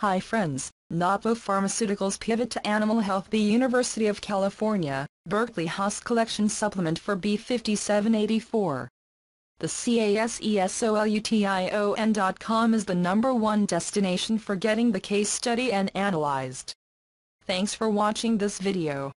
Hi friends, Napo Pharmaceuticals pivot to animal health The University of California, Berkeley Haas Collection Supplement for B5784 The CASESOLUTION.com is the number one destination for getting the case study and analyzed. Thanks for watching this video.